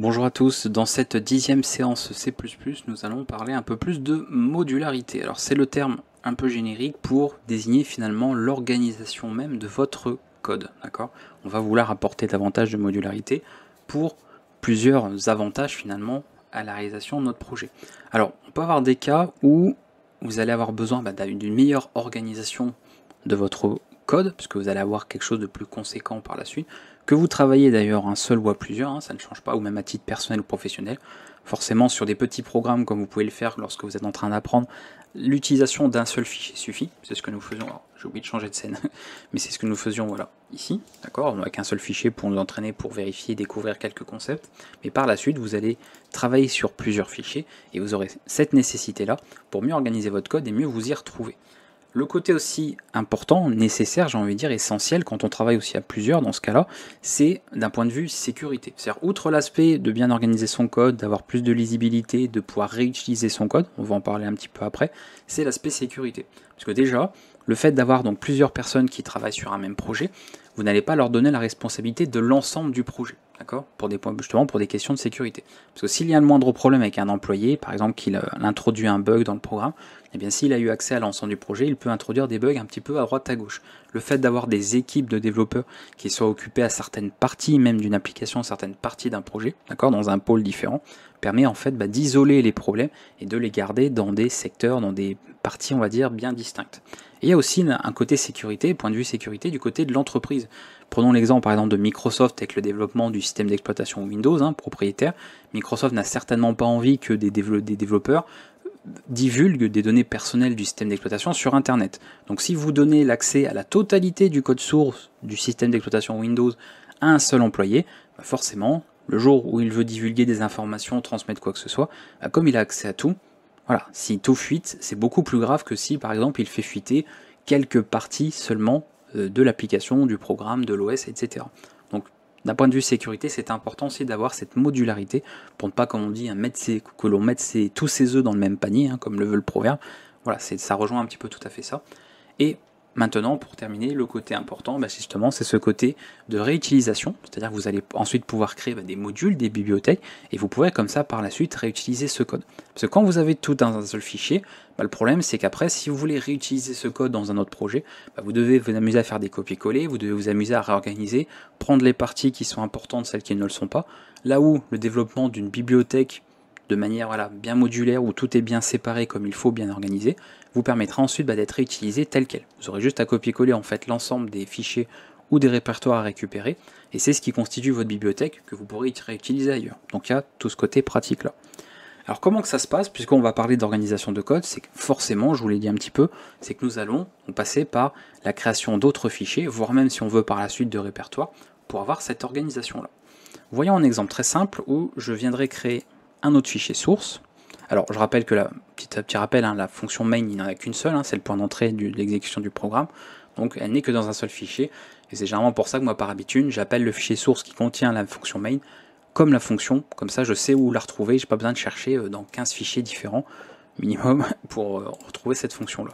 Bonjour à tous, dans cette dixième séance C++, nous allons parler un peu plus de modularité. Alors c'est le terme un peu générique pour désigner finalement l'organisation même de votre code. On va vouloir apporter davantage de modularité pour plusieurs avantages finalement à la réalisation de notre projet. Alors on peut avoir des cas où vous allez avoir besoin bah, d'une meilleure organisation de votre code, puisque vous allez avoir quelque chose de plus conséquent par la suite, que vous travaillez d'ailleurs un seul ou à plusieurs, hein, ça ne change pas, ou même à titre personnel ou professionnel. Forcément, sur des petits programmes comme vous pouvez le faire lorsque vous êtes en train d'apprendre, l'utilisation d'un seul fichier suffit. C'est ce que nous faisions. J'ai oublié de changer de scène, mais c'est ce que nous faisions voilà, ici, d'accord Avec un seul fichier pour nous entraîner, pour vérifier, découvrir quelques concepts. Mais par la suite, vous allez travailler sur plusieurs fichiers et vous aurez cette nécessité-là pour mieux organiser votre code et mieux vous y retrouver. Le côté aussi important, nécessaire, j'ai envie de dire essentiel quand on travaille aussi à plusieurs dans ce cas-là, c'est d'un point de vue sécurité. C'est-à-dire, outre l'aspect de bien organiser son code, d'avoir plus de lisibilité, de pouvoir réutiliser son code, on va en parler un petit peu après, c'est l'aspect sécurité. Parce que déjà, le fait d'avoir donc plusieurs personnes qui travaillent sur un même projet, vous n'allez pas leur donner la responsabilité de l'ensemble du projet, d'accord? Pour des justement pour des questions de sécurité. Parce que s'il y a le moindre problème avec un employé, par exemple qu'il introduit un bug dans le programme, eh bien s'il a eu accès à l'ensemble du projet, il peut introduire des bugs un petit peu à droite à gauche. Le fait d'avoir des équipes de développeurs qui soient occupées à certaines parties même d'une application, certaines parties d'un projet, dans un pôle différent, permet en fait bah, d'isoler les problèmes et de les garder dans des secteurs, dans des parties on va dire bien distinctes. Il y a aussi un côté sécurité, point de vue sécurité du côté de l'entreprise. Prenons l'exemple par exemple de Microsoft avec le développement du système d'exploitation Windows hein, propriétaire. Microsoft n'a certainement pas envie que des, développeurs divulguent des données personnelles du système d'exploitation sur Internet. Donc si vous donnez l'accès à la totalité du code source du système d'exploitation Windows à un seul employé, bah, forcément, le jour où il veut divulguer des informations, transmettre quoi que ce soit, bah, comme il a accès à tout, voilà, si tout fuite, c'est beaucoup plus grave que si par exemple il fait fuiter quelques parties seulement euh, de l'application, du programme, de l'OS, etc. Donc d'un point de vue sécurité, c'est important aussi d'avoir cette modularité pour ne pas, comme on dit, mettre que l'on mette tous ses œufs dans le même panier, hein, comme le veut le proverbe. Voilà, ça rejoint un petit peu tout à fait ça. Et Maintenant, pour terminer, le côté important, bah, justement, c'est ce côté de réutilisation, c'est-à-dire que vous allez ensuite pouvoir créer bah, des modules, des bibliothèques, et vous pourrez comme ça par la suite réutiliser ce code. Parce que quand vous avez tout dans un seul fichier, bah, le problème c'est qu'après, si vous voulez réutiliser ce code dans un autre projet, vous devez vous amuser à faire des copier-coller, vous devez vous amuser à réorganiser, prendre les parties qui sont importantes, celles qui ne le sont pas, là où le développement d'une bibliothèque de manière voilà, bien modulaire, où tout est bien séparé comme il faut, bien organisé, vous permettra ensuite bah, d'être réutilisé tel quel. Vous aurez juste à copier-coller en fait l'ensemble des fichiers ou des répertoires à récupérer, et c'est ce qui constitue votre bibliothèque que vous pourrez réutiliser ailleurs. Donc il y a tout ce côté pratique là. Alors comment que ça se passe, puisqu'on va parler d'organisation de code, c'est que forcément, je vous l'ai dit un petit peu, c'est que nous allons passer par la création d'autres fichiers, voire même si on veut par la suite de répertoires, pour avoir cette organisation là. Voyons un exemple très simple où je viendrai créer un autre fichier source. Alors je rappelle que la petit, petit rappel, hein, la fonction main il n'y a qu'une seule, hein, c'est le point d'entrée de l'exécution du programme. Donc elle n'est que dans un seul fichier. Et c'est généralement pour ça que moi par habitude j'appelle le fichier source qui contient la fonction main comme la fonction, comme ça je sais où la retrouver, j'ai pas besoin de chercher euh, dans 15 fichiers différents minimum pour euh, retrouver cette fonction là.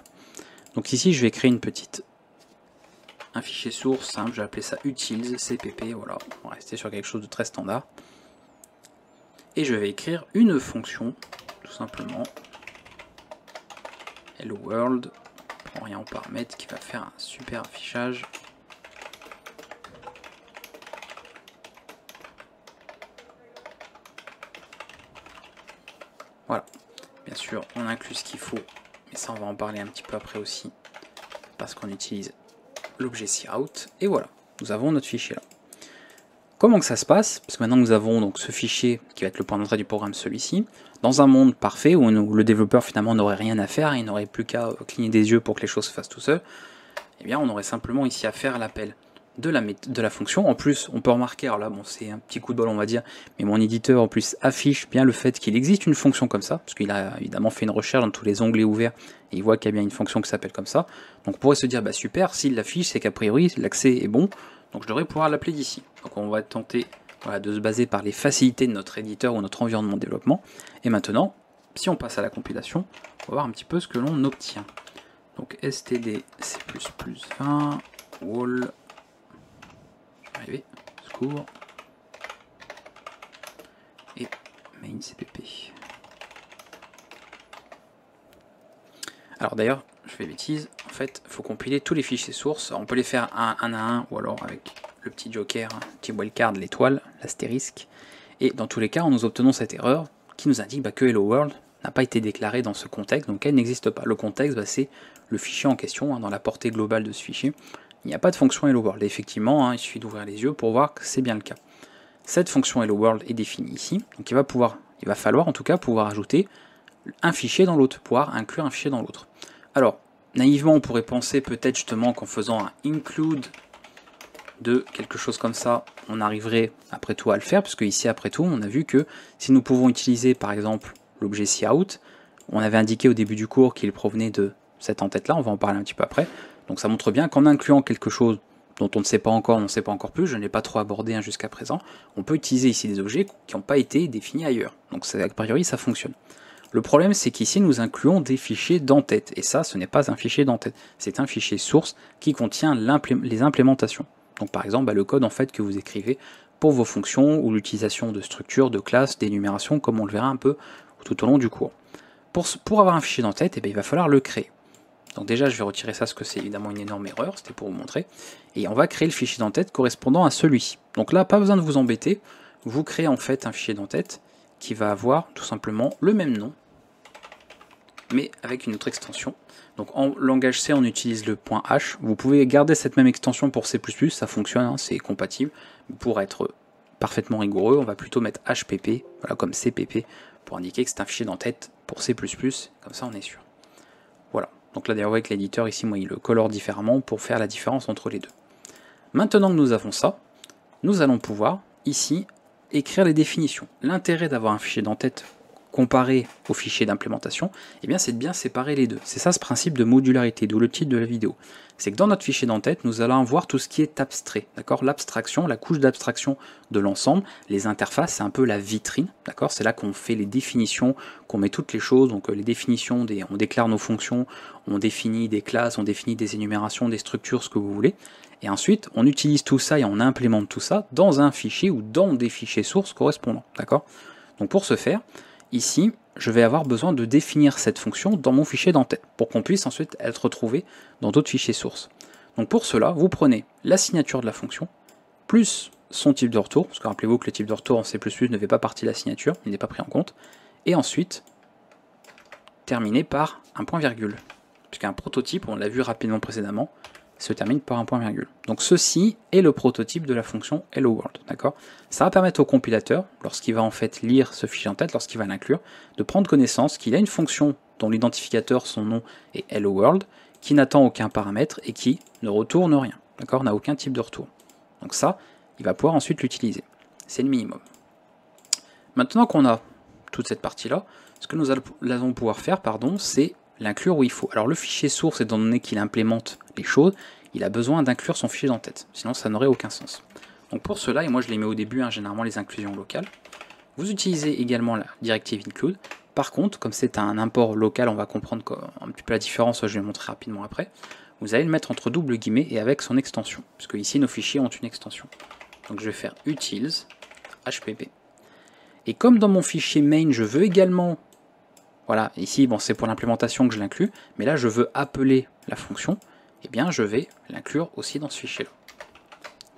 Donc ici je vais créer une petite un fichier source simple, je vais appeler ça utils cpp, voilà, on va rester sur quelque chose de très standard et je vais écrire une fonction, tout simplement, hello world, pour rien en paramètre, qui va faire un super affichage. Voilà, bien sûr, on inclut ce qu'il faut, mais ça on va en parler un petit peu après aussi, parce qu'on utilise l'objet cout, et voilà, nous avons notre fichier là. Comment que ça se passe? Parce que maintenant nous avons donc ce fichier qui va être le point d'entrée du programme, celui-ci, dans un monde parfait où le développeur finalement n'aurait rien à faire, il n'aurait plus qu'à cligner des yeux pour que les choses se fassent tout seul, eh bien on aurait simplement ici à faire l'appel de la, de la fonction. En plus, on peut remarquer, alors là bon c'est un petit coup de bol on va dire, mais mon éditeur en plus affiche bien le fait qu'il existe une fonction comme ça, parce qu'il a évidemment fait une recherche dans tous les onglets ouverts, et il voit qu'il y a bien une fonction qui s'appelle comme ça. Donc on pourrait se dire, bah super, s'il l'affiche, c'est qu'a priori l'accès est bon, donc je devrais pouvoir l'appeler d'ici. Donc on va tenter de se baser par les facilités de notre éditeur ou notre environnement de développement. Et maintenant, si on passe à la compilation, on va voir un petit peu ce que l'on obtient. Donc std c++20 wall, je vais arriver, secours. main cpp. Alors d'ailleurs, je fais bêtise, en fait, il faut compiler tous les fichiers sources. On peut les faire un, à un ou alors avec le petit joker, un petit wildcard, l'étoile, l'astérisque. Et dans tous les cas, nous obtenons cette erreur qui nous indique bah, que Hello World n'a pas été déclaré dans ce contexte, donc elle n'existe pas. Le contexte, bah, c'est le fichier en question, hein, dans la portée globale de ce fichier. Il n'y a pas de fonction Hello World. Effectivement, hein, il suffit d'ouvrir les yeux pour voir que c'est bien le cas. Cette fonction Hello World est définie ici, donc il va falloir en tout cas pouvoir ajouter un fichier dans l'autre, pouvoir inclure un fichier dans l'autre. Alors, naïvement, on pourrait penser peut-être justement qu'en faisant un include de quelque chose comme ça, on arriverait après tout à le faire, puisque ici, après tout, on a vu que si nous pouvons utiliser par exemple l'objet cout, on avait indiqué au début du cours qu'il provenait de cette en-tête-là, on va en parler un petit peu après. Donc ça montre bien qu'en incluant quelque chose dont on ne sait pas encore, on ne sait pas encore plus, je n'ai pas trop abordé hein, jusqu'à présent, on peut utiliser ici des objets qui n'ont pas été définis ailleurs. Donc a priori, ça fonctionne. Le problème, c'est qu'ici, nous incluons des fichiers d'entête. Et ça, ce n'est pas un fichier d'entête. C'est un fichier source qui contient les implémentations. Donc, par exemple, bah, le code en fait que vous écrivez pour vos fonctions ou l'utilisation de structures, de classes, d'énumération, comme on le verra un peu tout au long du cours. Pour, avoir un fichier d'entête, eh bien, il va falloir le créer. Donc déjà, je vais retirer ça parce que c'est évidemment une énorme erreur, c'était pour vous montrer. Et on va créer le fichier d'entête correspondant à celui-ci. Donc là, pas besoin de vous embêter, vous créez en fait un fichier d'entête qui va avoir tout simplement le même nom, mais avec une autre extension. Donc en langage C, on utilise le point .h. Vous pouvez garder cette même extension pour C++, ça fonctionne, hein, c'est compatible. Pour être parfaitement rigoureux, on va plutôt mettre HPP, voilà, comme CPP, pour indiquer que c'est un fichier d'entête pour C++, comme ça on est sûr. Voilà, donc là d'ailleurs, que l'éditeur ici, moi, il le colore différemment pour faire la différence entre les deux. Maintenant que nous avons ça, nous allons pouvoir, ici, écrire les définitions. L'intérêt d'avoir un fichier d'entête comparé au fichier d'implémentation, eh bien c'est de bien séparer les deux. C'est ça ce principe de modularité, d'où le titre de la vidéo. C'est que dans notre fichier d'entête, nous allons voir tout ce qui est abstrait, d'accord? L'abstraction, la couche d'abstraction de l'ensemble, les interfaces, c'est un peu la vitrine, d'accord? C'est là qu'on fait les définitions, qu'on met toutes les choses, donc euh, les définitions, on déclare nos fonctions, on définit des classes, on définit des énumérations, des structures, ce que vous voulez. Et ensuite, on utilise tout ça et on implémente tout ça dans un fichier ou dans des fichiers sources correspondants, d'accord? Donc pour ce faire, Ici, je vais avoir besoin de définir cette fonction dans mon fichier d'entête pour qu'on puisse ensuite être retrouvé dans d'autres fichiers sources. Donc pour cela, vous prenez la signature de la fonction, plus son type de retour, parce que rappelez-vous que le type de retour en C++ ne fait pas partie de la signature, il n'est pas pris en compte, et ensuite terminer par un point virgule, puisqu'un prototype, on l'a vu rapidement précédemment, se termine par un point virgule. Donc ceci est le prototype de la fonction hello world, d'accord? Ça va permettre au compilateur, lorsqu'il va en fait lire ce fichier en tête, lorsqu'il va l'inclure, de prendre connaissance qu'il a une fonction dont l'identificateur, son nom est hello world, qui n'attend aucun paramètre et qui ne retourne rien, d'accord? N'a aucun type de retour. Donc ça, il va pouvoir ensuite l'utiliser. C'est le minimum. Maintenant qu'on a toute cette partie-là, ce que nous allons pouvoir faire, pardon, c'est l'inclure où il faut. Alors le fichier source, étant donné qu'il implémente les choses, il a besoin d'inclure son fichier d'entête, sinon ça n'aurait aucun sens. Donc pour cela, et moi je les mets au début, hein, généralement les inclusions locales, vous utilisez également la directive include. Par contre, comme c'est un import local, on va comprendre un petit peu la différence, je vais montrer rapidement après. Vous allez le mettre entre double guillemets et avec son extension, puisque ici nos fichiers ont une extension. Donc je vais faire utils hpp. Et comme dans mon fichier main, je veux également voilà, ici, bon, c'est pour l'implémentation que je l'inclus, mais là, je veux appeler la fonction, eh bien, je vais l'inclure aussi dans ce fichier-là.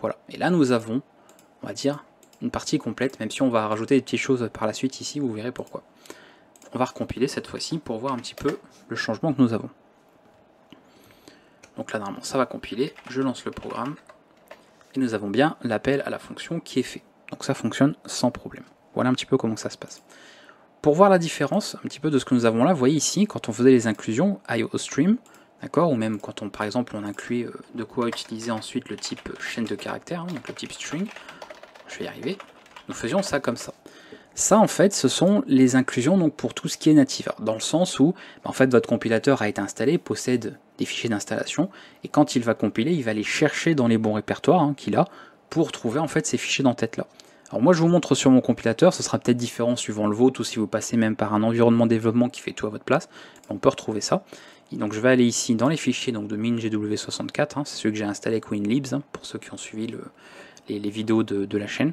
Voilà, et là, nous avons, on va dire, une partie complète, même si on va rajouter des petites choses par la suite ici, vous verrez pourquoi. On va recompiler cette fois-ci pour voir un petit peu le changement que nous avons. Donc là, normalement, ça va compiler, je lance le programme, et nous avons bien l'appel à la fonction qui est fait. Donc ça fonctionne sans problème. Voilà un petit peu comment ça se passe. Pour voir la différence un petit peu de ce que nous avons là, vous voyez ici, quand on faisait les inclusions, IOStream, d'accord, ou même quand on, par exemple, on inclut euh, de quoi utiliser ensuite le type chaîne de caractères, hein, donc le type string, je vais y arriver, nous faisions ça comme ça. Ça, en fait, ce sont les inclusions donc pour tout ce qui est natif, dans le sens où, bah, en fait, votre compilateur a été installé, possède des fichiers d'installation, et quand il va compiler, il va les chercher dans les bons répertoires hein, qu'il a pour trouver en fait ces fichiers d'entête là. Alors moi je vous montre sur mon compilateur, ce sera peut-être différent suivant le vôtre ou si vous passez même par un environnement de développement qui fait tout à votre place, on peut retrouver ça. Donc je vais aller ici dans les fichiers donc, de MinGW64, hein, c'est celui que j'ai installé avec WinLibs, hein, pour ceux qui ont suivi les, vidéos de, la chaîne.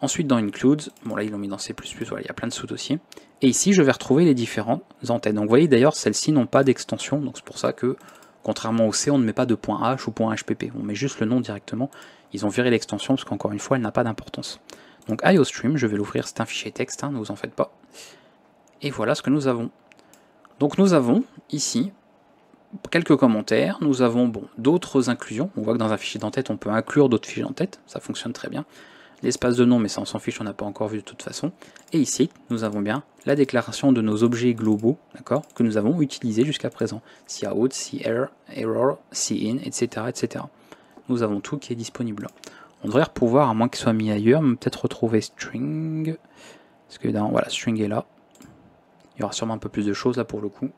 Ensuite dans Includes, bon là ils l'ont mis dans C++, voilà, il y a plein de sous-dossiers. Et ici je vais retrouver les différentes antennes. Donc vous voyez d'ailleurs celles-ci n'ont pas d'extension, donc c'est pour ça que contrairement au C on ne met pas de .h ou .hpp, on met juste le nom directement. Ils ont viré l'extension parce qu'encore une fois elle n'a pas d'importance. Donc IOStream, je vais l'ouvrir, c'est un fichier texte, hein, ne vous en faites pas. Et voilà ce que nous avons. Donc nous avons ici quelques commentaires, nous avons bon, d'autres inclusions, on voit que dans un fichier d'entête on peut inclure d'autres fichiers d'entête, ça fonctionne très bien l'espace de nom, mais ça on s'en fiche, on n'a pas encore vu de toute façon. Et ici, nous avons bien la déclaration de nos objets globaux, d'accord, que nous avons utilisés jusqu'à présent. Si out, si error, error, si in, etc., etc. Nous avons tout qui est disponible. On devrait pouvoir, à moins qu'il soit mis ailleurs, peut-être retrouver string. Parce que voilà, string est là. Il y aura sûrement un peu plus de choses là pour le coup.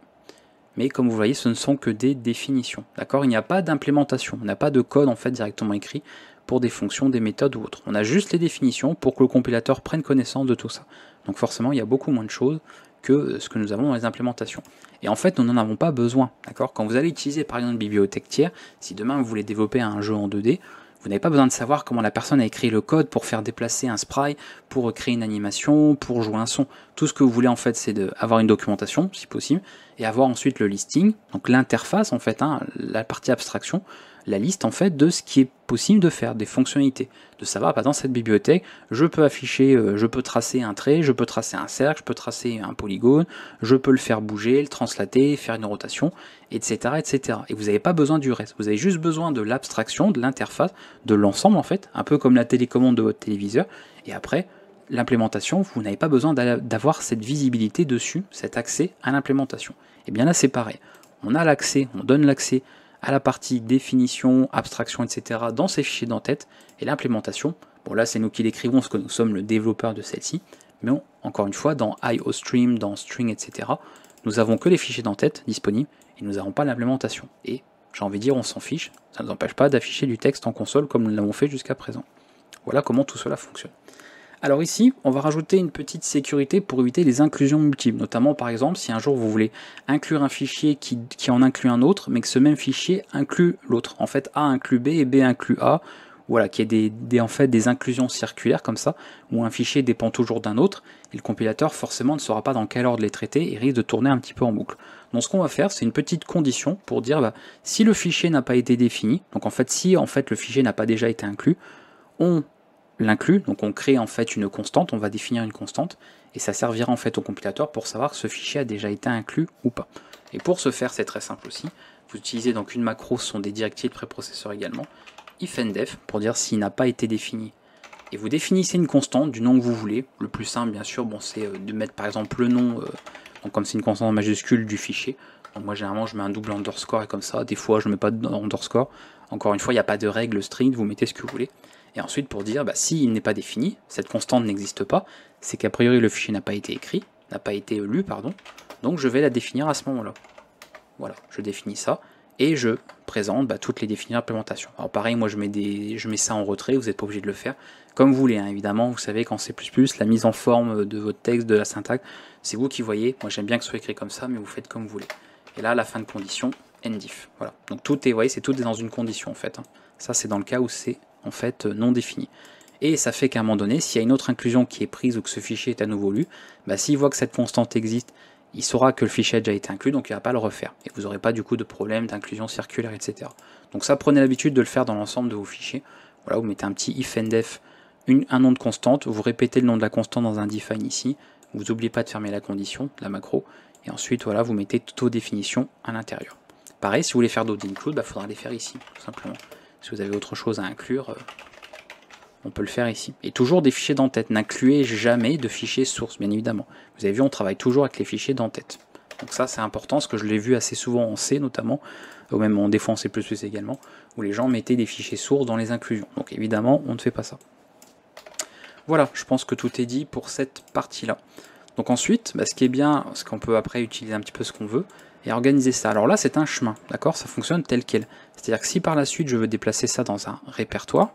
Mais comme vous voyez, ce ne sont que des définitions. D'accord? Il n'y a pas d'implémentation. On n'a pas de code en fait directement écrit pour des fonctions, des méthodes ou autres. On a juste les définitions pour que le compilateur prenne connaissance de tout ça. Donc forcément, il y a beaucoup moins de choses que ce que nous avons dans les implémentations. Et en fait, nous n'en avons pas besoin. D'accord? Quand vous allez utiliser par exemple une bibliothèque tiers, si demain vous voulez développer un jeu en 2D, vous n'avez pas besoin de savoir comment la personne a écrit le code pour faire déplacer un sprite, pour créer une animation, pour jouer un son. Tout ce que vous voulez en fait, c'est avoir une documentation, si possible, et avoir ensuite le listing, donc l'interface en fait, hein, la partie abstraction, la liste en fait de ce qui est possible de faire, des fonctionnalités, de savoir, pas dans cette bibliothèque, je peux afficher, euh, je peux tracer un trait, je peux tracer un cercle, je peux tracer un polygone, je peux le faire bouger, le translater, faire une rotation, etc. etc. Et vous n'avez pas besoin du reste, vous avez juste besoin de l'abstraction, de l'interface, de l'ensemble en fait, un peu comme la télécommande de votre téléviseur, et après, l'implémentation, vous n'avez pas besoin d'avoir cette visibilité dessus, cet accès à l'implémentation. Et bien là c'est pareil, on a l'accès, on donne l'accès à la partie définition, abstraction, etc. dans ces fichiers d'entête et l'implémentation. Bon là c'est nous qui l'écrivons parce que nous sommes le développeur de celle-ci, mais encore une fois dans IOStream, dans string, etc. nous avons que les fichiers d'entête disponibles et nous n'avons pas l'implémentation. Et j'ai envie de dire on s'en fiche, ça ne nous empêche pas d'afficher du texte en console comme nous l'avons fait jusqu'à présent. Voilà comment tout cela fonctionne. Alors ici, on va rajouter une petite sécurité pour éviter les inclusions multiples. Notamment, par exemple, si un jour vous voulez inclure un fichier qui, en inclut un autre, mais que ce même fichier inclut l'autre. En fait, A inclut B et B inclut A. Voilà, qu'il y ait des, en fait, des inclusions circulaires comme ça, où un fichier dépend toujours d'un autre, et le compilateur forcément ne saura pas dans quel ordre les traiter et risque de tourner un petit peu en boucle. Donc ce qu'on va faire, c'est une petite condition pour dire bah, si le fichier n'a pas été défini, donc en fait si en fait le fichier n'a pas déjà été inclus, on l'inclut, donc on crée en fait une constante, on va définir une constante, et ça servira en fait au compilateur pour savoir que ce fichier a déjà été inclus ou pas. Et pour ce faire, c'est très simple aussi, vous utilisez donc une macro, ce sont des directives de préprocesseur également, ifndef, pour dire s'il n'a pas été défini. Et vous définissez une constante du nom que vous voulez, le plus simple bien sûr, c'est euh, de mettre par exemple le nom, euh, comme c'est une constante majuscule du fichier, donc moi généralement je mets un double underscore et comme ça, des fois je ne mets pas de underscore, encore une fois il n'y a pas de règle string, vous mettez ce que vous voulez, et ensuite pour dire, bah, s'il n'est pas défini, cette constante n'existe pas, c'est qu'a priori le fichier n'a pas été écrit, n'a pas été lu, pardon, donc je vais la définir à ce moment-là. Voilà, je définis ça, et je présente bah, toutes les définitions d'implémentation. Alors pareil, moi je mets, ça en retrait, vous n'êtes pas obligé de le faire, comme vous voulez, hein, évidemment, vous savez qu'en C++, la mise en forme de votre texte, de la syntaxe, c'est vous qui voyez, moi j'aime bien que ce soit écrit comme ça, mais vous faites comme vous voulez. Et là, la fin de condition, endif. Voilà. Donc tout est, vous voyez, c'est tout dans une condition en fait. Hein. Ça c'est dans le cas où c'est en fait euh, non défini. Et ça fait qu'à un moment donné, s'il y a une autre inclusion qui est prise ou que ce fichier est à nouveau lu, bah, s'il voit que cette constante existe, il saura que le fichier a déjà été inclus, donc il ne va pas le refaire. Et vous n'aurez pas du coup de problème d'inclusion circulaire, etc. Donc ça, prenez l'habitude de le faire dans l'ensemble de vos fichiers. Voilà, vous mettez un petit if and def, un nom de constante, vous répétez le nom de la constante dans un define ici, vous n'oubliez pas de fermer la condition, la macro, et ensuite voilà, vous mettez toutes vos définitions à l'intérieur. Pareil, si vous voulez faire d'autres includes, il bah, faudra les faire ici, tout simplement. Si vous avez autre chose à inclure, euh, on peut le faire ici. Et toujours des fichiers d'entête. N'incluez jamais de fichiers sources, bien évidemment. Vous avez vu, on travaille toujours avec les fichiers d'entête. Donc ça, c'est important, parce que je l'ai vu assez souvent en C, notamment, ou même en défense C++ également, où les gens mettaient des fichiers sources dans les inclusions. Donc évidemment, on ne fait pas ça. Voilà, je pense que tout est dit pour cette partie-là. Donc ensuite, bah, ce qui est bien, ce qu'on peut après utiliser un petit peu ce qu'on veut, et organiser ça. Alors là, c'est un chemin, d'accord? Ça fonctionne tel quel. C'est-à-dire que si par la suite, je veux déplacer ça dans un répertoire,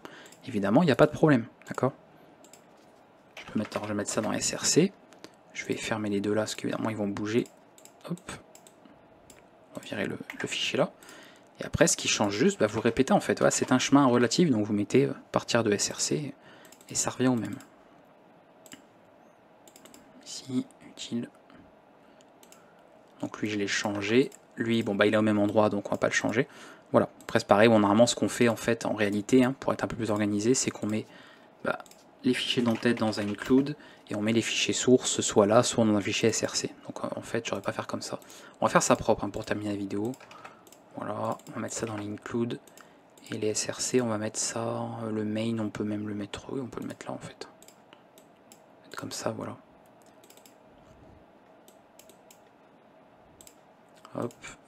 évidemment, il n'y a pas de problème, d'accord? Je, vais mettre ça dans SRC. Je vais fermer les deux là, parce qu'évidemment, ils vont bouger. Hop. On va virer le, fichier là. Et après, ce qui change juste, bah, vous répétez en fait. c'est un chemin relatif, donc vous mettez euh, partir de SRC, et ça revient au même. Utile. Donc lui, je l'ai changé. Lui, bon, bah, il est au même endroit, donc on va pas le changer. Voilà, presque pareil. Bon, normalement, ce qu'on fait en fait, en réalité, hein, pour être un peu plus organisé, c'est qu'on met bah, les fichiers d'entête dans un include et on met les fichiers sources soit là, soit dans un fichier SRC. Donc en fait, j'aurais pas faire comme ça. On va faire ça propre hein, pour terminer la vidéo. Voilà, on va mettre ça dans l'include et les SRC, on va mettre ça. Euh, le main, on peut même le mettre. On peut le mettre là en fait. Comme ça, voilà. Hop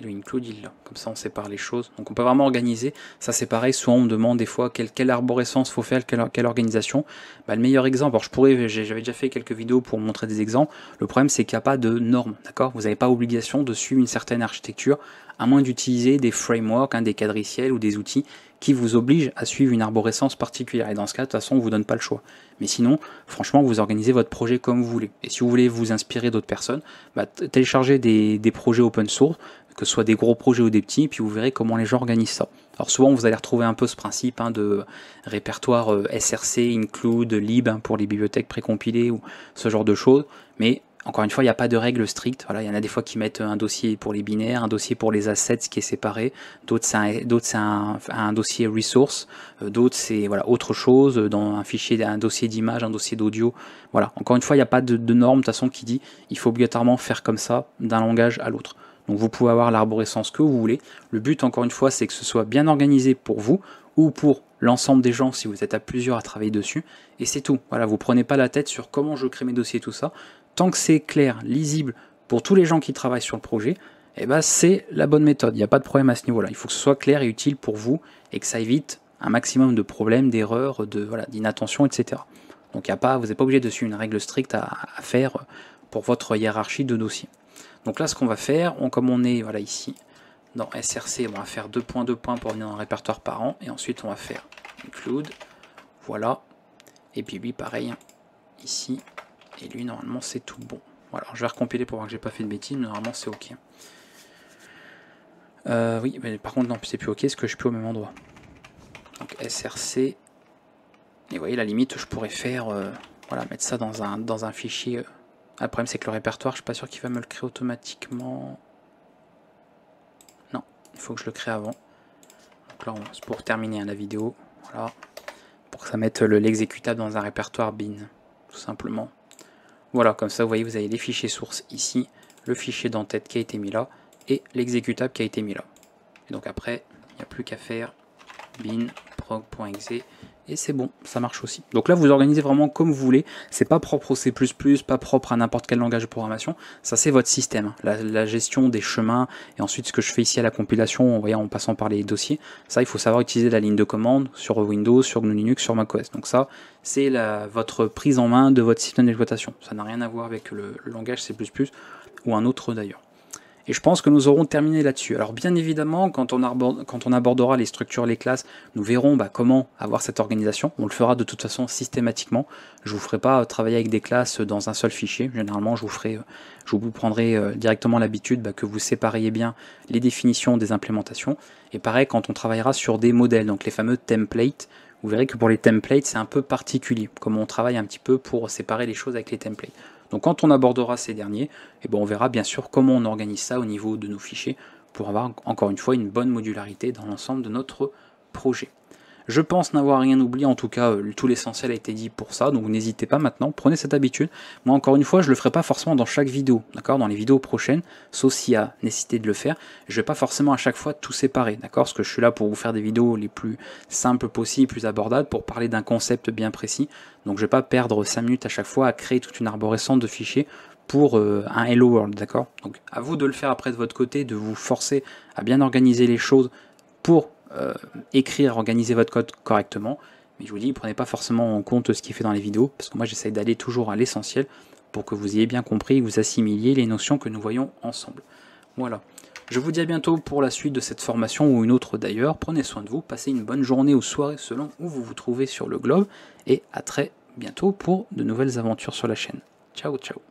le include il là. Comme ça on sépare les choses. Donc on peut vraiment organiser. Ça c'est pareil, soit on me demande des fois quelle, quelle arborescence faut faire, quelle, organisation. Bah, le meilleur exemple, alors je pourrais, j'avais déjà fait quelques vidéos pour montrer des exemples. Le problème c'est qu'il n'y a pas de normes, d'accord? Vous n'avez pas obligation de suivre une certaine architecture, à moins d'utiliser des frameworks, hein, des quadriciels ou des outils qui vous obligent à suivre une arborescence particulière. Et dans ce cas, de toute façon, on vous donne pas le choix. Mais sinon, franchement, vous organisez votre projet comme vous voulez. Et si vous voulez vous inspirer d'autres personnes, bah, téléchargez des projets open source, que ce soit des gros projets ou des petits, puis vous verrez comment les gens organisent ça. Alors souvent vous allez retrouver un peu ce principe hein, de répertoire euh, SRC, include, lib hein, pour les bibliothèques précompilées ou ce genre de choses, mais encore une fois, il n'y a pas de règles strictes. Voilà, il y en a des fois qui mettent un dossier pour les binaires, un dossier pour les assets qui est séparé, d'autres c'est un, dossier resource, euh, d'autres c'est voilà, autre chose, dans un fichier, un dossier d'image, un dossier d'audio. Voilà, encore une fois, il n'y a pas de, de norme de toute qui dit il faut obligatoirement faire comme ça d'un langage à l'autre. Donc vous pouvez avoir l'arborescence que vous voulez. Le but, encore une fois, c'est que ce soit bien organisé pour vous ou pour l'ensemble des gens si vous êtes à plusieurs à travailler dessus. Et c'est tout. Voilà, vous prenez pas la tête sur comment je crée mes dossiers, tout ça. Tant que c'est clair, lisible pour tous les gens qui travaillent sur le projet, eh ben c'est la bonne méthode. Il n'y a pas de problème à ce niveau-là. Il faut que ce soit clair et utile pour vous et que ça évite un maximum de problèmes, d'erreurs, de d'inattention, etc. Donc y a pas, vous n'êtes pas obligé de suivre une règle stricte à, à faire pour votre hiérarchie de dossiers. Donc là, ce qu'on va faire, on, comme on est voilà, ici dans SRC, on va faire 2 points, 2 points pour venir dans le répertoire parent. Et ensuite, on va faire include. Voilà. Et puis lui, pareil, ici. Et lui, normalement, c'est tout bon. Voilà, je vais recompiler pour voir que j'ai pas fait de bêtises, mais normalement, c'est OK. Euh, oui, mais par contre, non, c'est plus OK, est-ce que je suis plus au même endroit Donc SRC. Et vous voyez, la limite, je pourrais faire, euh, voilà, mettre ça dans un, dans un fichier euh, ah, le problème c'est que le répertoire, je suis pas sûr qu'il va me le créer automatiquement. Non, il faut que je le crée avant. Donc là, c'est pour terminer hein, la vidéo. Voilà. Pour que ça mette l'exécutable dans un répertoire bin, tout simplement. Voilà, comme ça, vous voyez, vous avez les fichiers sources ici, le fichier d'entête qui a été mis là, et l'exécutable qui a été mis là. Et donc après, il n'y a plus qu'à faire bin prog.exe et c'est bon, ça marche aussi. Donc là, vous organisez vraiment comme vous voulez. C'est pas propre au C++, pas propre à n'importe quel langage de programmation. Ça, c'est votre système. La, gestion des chemins et ensuite ce que je fais ici à la compilation, en, passant par les dossiers. Ça, il faut savoir utiliser la ligne de commande sur Windows, sur GNU Linux, sur macOS. Donc ça, c'est votre prise en main de votre système d'exploitation. Ça n'a rien à voir avec le langage C++ ou un autre d'ailleurs. Et je pense que nous aurons terminé là-dessus. Alors bien évidemment, quand on, abordera les structures, les classes, nous verrons bah, comment avoir cette organisation. On le fera de toute façon systématiquement. Je ne vous ferai pas travailler avec des classes dans un seul fichier. Généralement, je vous, vous prendrai euh, directement l'habitude bah, que vous sépariez bien les définitions des implémentations. Et pareil, quand on travaillera sur des modèles, donc les fameux templates, vous verrez que pour les templates, c'est un peu particulier, comme on travaille un petit peu pour séparer les choses avec les templates. Donc quand on abordera ces derniers, eh ben, on verra bien sûr comment on organise ça au niveau de nos fichiers pour avoir encore une fois une bonne modularité dans l'ensemble de notre projet. Je pense n'avoir rien oublié, en tout cas euh, tout l'essentiel a été dit pour ça, donc n'hésitez pas maintenant, prenez cette habitude. Moi encore une fois, je le ferai pas forcément dans chaque vidéo, d'accord? Dans les vidéos prochaines, sauf s'il y a nécessité de le faire, je vais pas forcément à chaque fois tout séparer, d'accord? Parce que je suis là pour vous faire des vidéos les plus simples possibles, plus abordables, pour parler d'un concept bien précis. Donc je vais pas perdre 5 minutes à chaque fois à créer toute une arborescence de fichiers pour euh, un Hello World, d'accord? Donc à vous de le faire après de votre côté, de vous forcer à bien organiser les choses pour euh, écrire, organiser votre code correctement. Mais je vous dis, prenez pas forcément en compte ce qui est fait dans les vidéos, parce que moi j'essaye d'aller toujours à l'essentiel pour que vous ayez bien compris, vous assimiliez les notions que nous voyons ensemble. Voilà. Je vous dis à bientôt pour la suite de cette formation ou une autre d'ailleurs. Prenez soin de vous, passez une bonne journée ou soirée selon où vous vous trouvez sur le globe. Et à très bientôt pour de nouvelles aventures sur la chaîne. Ciao, ciao